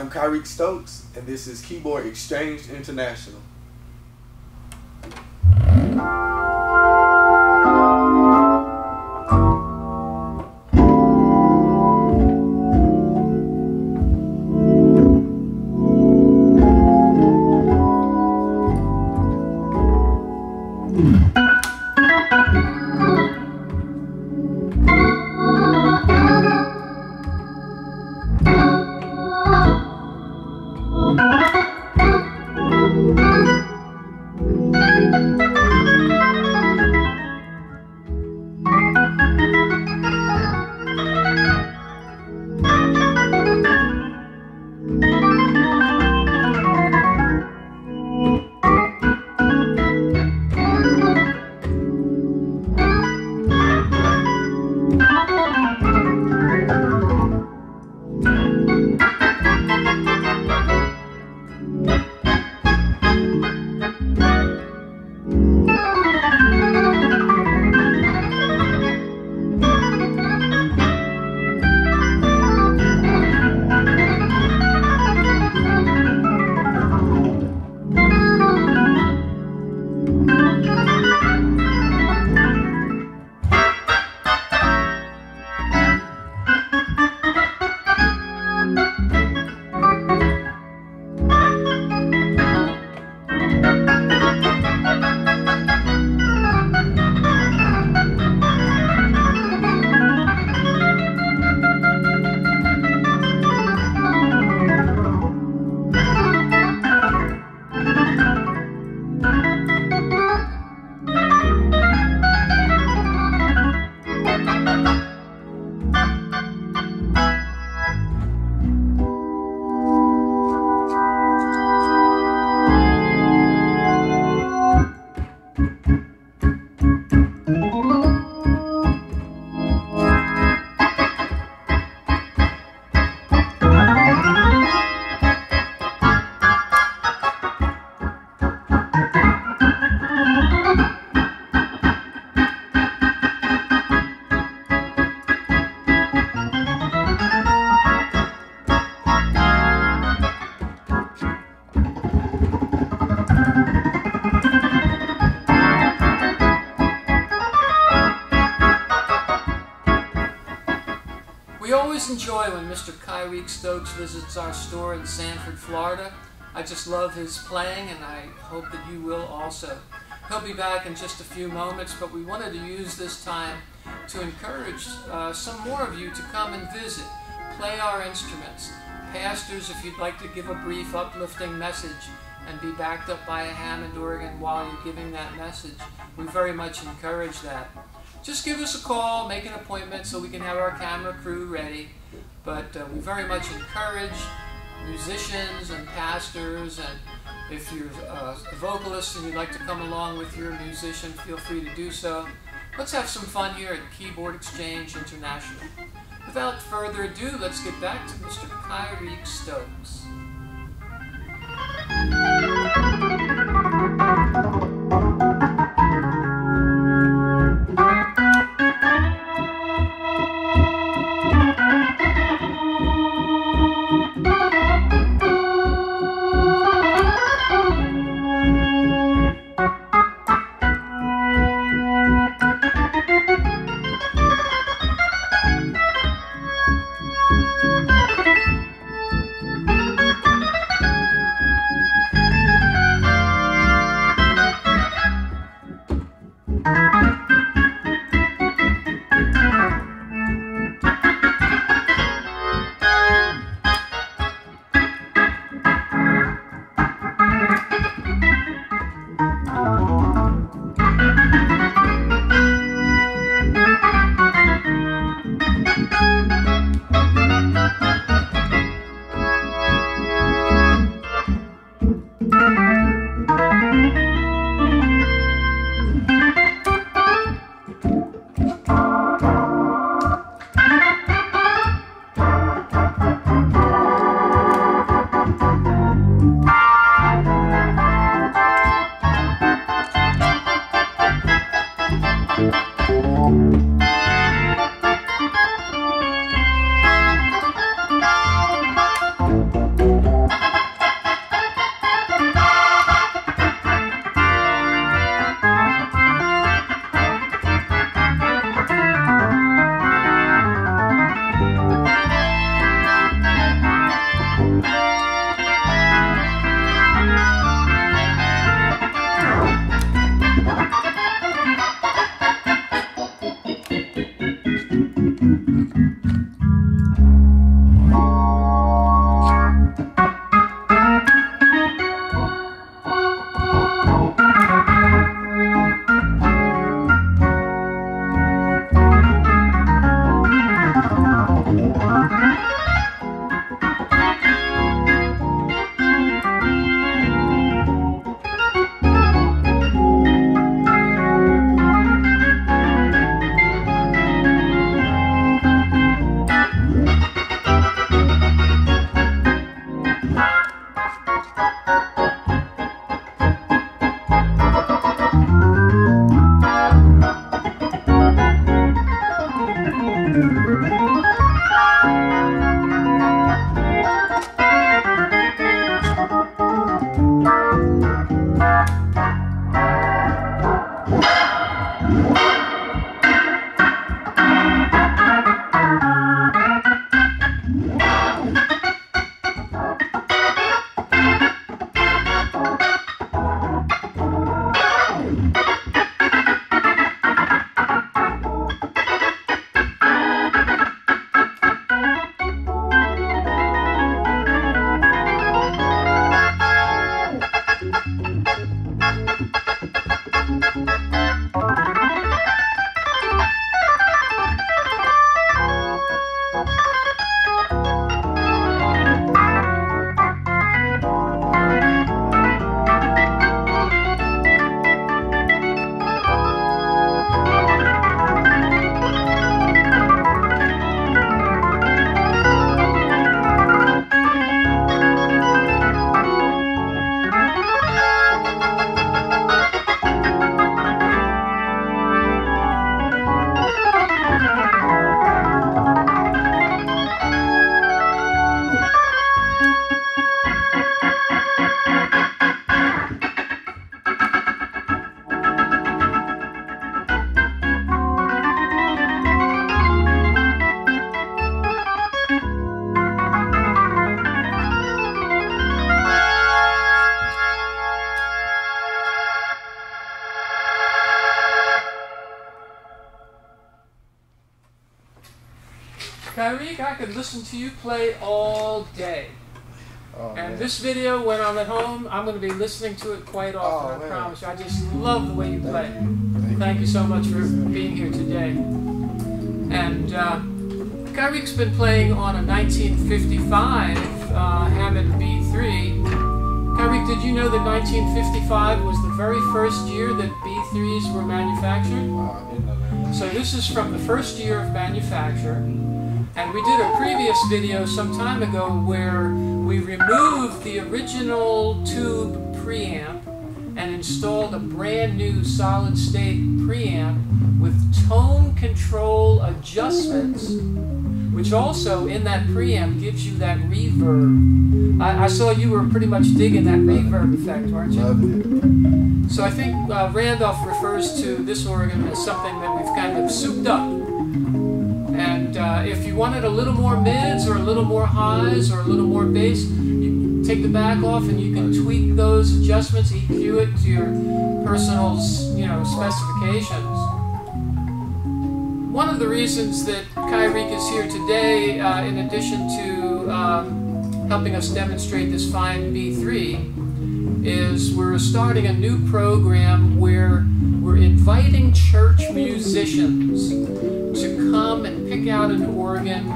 I'm Kyrie Stokes, and this is Keyboard Exchange International. Enjoy when Mr. Kyrie Stokes visits our store in Sanford, Florida. I just love his playing and I hope that you will also. He'll be back in just a few moments, but we wanted to use this time to encourage uh, some more of you to come and visit, play our instruments. Pastors, if you'd like to give a brief uplifting message and be backed up by a Hammond organ while you're giving that message, we very much encourage that. Just give us a call, make an appointment so we can have our camera crew ready. But uh, we very much encourage musicians and pastors, and if you're uh, a vocalist and you'd like to come along with your musician, feel free to do so. Let's have some fun here at Keyboard Exchange International. Without further ado, let's get back to Mr. Kyrie Stokes. Listen to you play all day. Oh, And man. this video, when I'm at home, I'm going to be listening to it quite often, Oh, I man. promise you. I just love the way you play. Thank you. Thank you so much for being here today. And uh, Kyrie's been playing on a 1955 uh, Hammond B3. Kyrie, did you know that 1955 was the very first year that B3s were manufactured? Wow, I didn't know that. So this is from the first year of manufacture. And we did a previous video some time ago where we removed the original tube preamp and installed a brand new solid state preamp with tone control adjustments, which also in that preamp gives you that reverb. I, I saw you were pretty much digging that reverb effect, weren't you? It. So I think uh, Randolph refers to this organ as something that we've kind of souped up. And uh, if you wanted a little more mids or a little more highs or a little more bass, you take the back off and you can tweak those adjustments, EQ it to your personal, you know, specifications. One of the reasons that Kyrique is here today, uh, in addition to um, helping us demonstrate this fine B3, is we're starting a new program where we're inviting church musicians to come and pick out an organ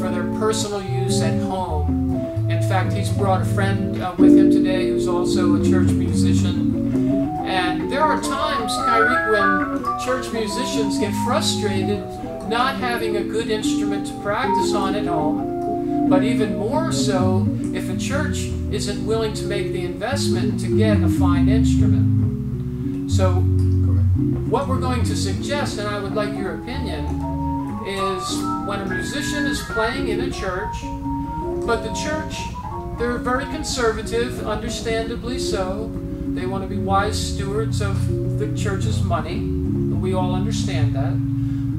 for their personal use at home. In fact, he's brought a friend uh, with him today who's also a church musician. And there are times, Kyrie, when church musicians get frustrated not having a good instrument to practice on at home. But even more so if a church isn't willing to make the investment to get a fine instrument. So. What we're going to suggest, and I would like your opinion, is when a musician is playing in a church, but the church, they're very conservative, understandably so. They want to be wise stewards of the church's money. We all understand that.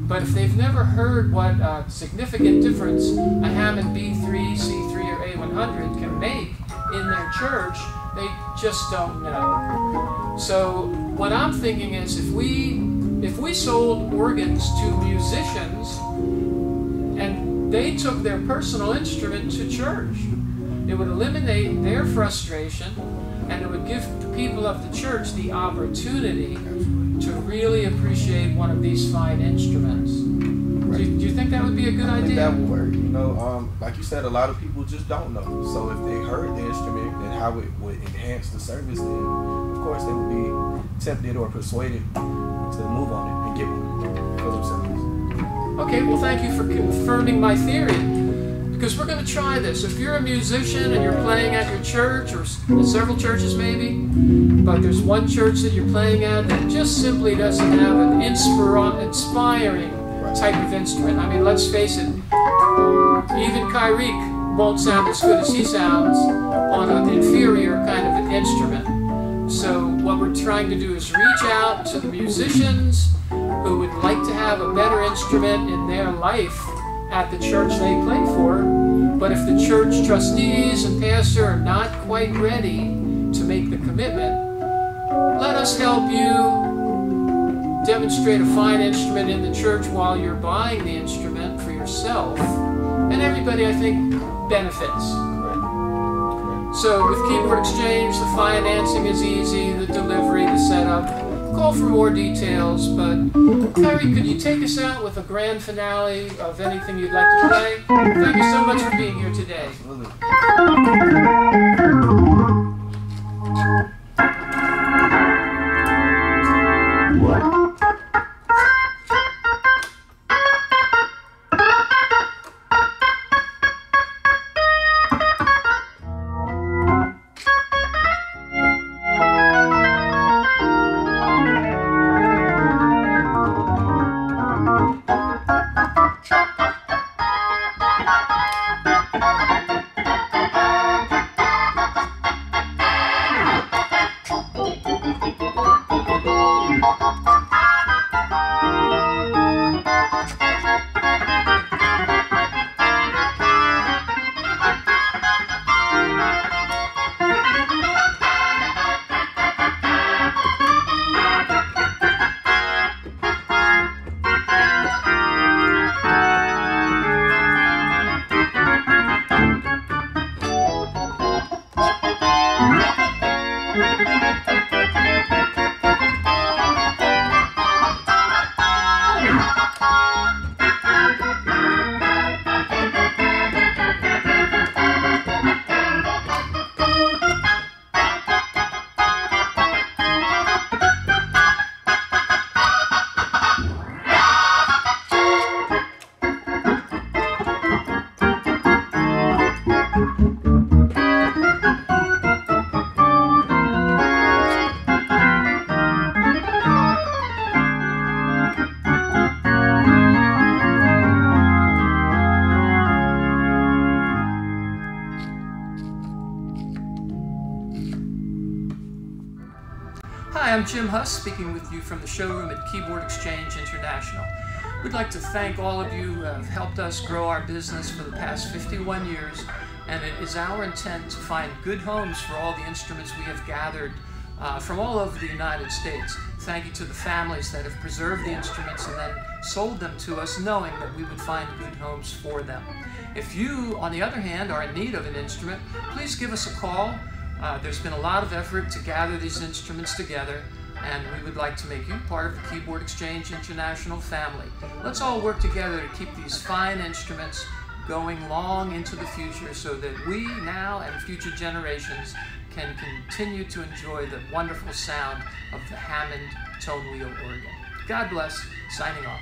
But if they've never heard what a significant difference a Hammond B3, C3, or A100 can make in their church, they just don't know. So what I'm thinking is if we if we sold organs to musicians and they took their personal instrument to church, it would eliminate their frustration and it would give the people of the church the opportunity to really appreciate one of these fine instruments. Do, you- do you think that would be a good I think that idea? would work. Know, um, like you said, a lot of people just don't know. So if they heard the instrument and how it would enhance the service, then of course they would be tempted or persuaded to move on it and get one for themselves. Okay, well, thank you for confirming my theory. Because we're going to try this. If you're a musician and you're playing at your church, or several churches maybe, but there's one church that you're playing at that just simply doesn't have an inspira- inspiring type of instrument. I mean, let's face it, even Kyrique won't sound as good as he sounds on an inferior kind of an instrument. So what we're trying to do is reach out to the musicians who would like to have a better instrument in their life at the church they play for. But if the church trustees and pastor are not quite ready to make the commitment, let us help you demonstrate a fine instrument in the church while you're buying the instrument for yourself. And everybody, I think, benefits. So with Keyboard Exchange, the financing is easy, the delivery, the setup. Call for more details, but Kyrie, could you take us out with a grand finale of anything you'd like to play? Thank you so much for being here today. Absolutely. Hi, I'm Jim Huss, speaking with you from the showroom at Keyboard Exchange International. We'd like to thank all of you who have helped us grow our business for the past 51 years, and it is our intent to find good homes for all the instruments we have gathered uh, from all over the United States. Thank you to the families that have preserved the instruments and then sold them to us knowing that we would find good homes for them. If you, on the other hand, are in need of an instrument, please give us a call. Uh, there's been a lot of effort to gather these instruments together, and we would like to make you part of the Keyboard Exchange International family. Let's all work together to keep these fine instruments going long into the future so that we now and future generations can continue to enjoy the wonderful sound of the Hammond tone wheel organ. God bless. Signing off.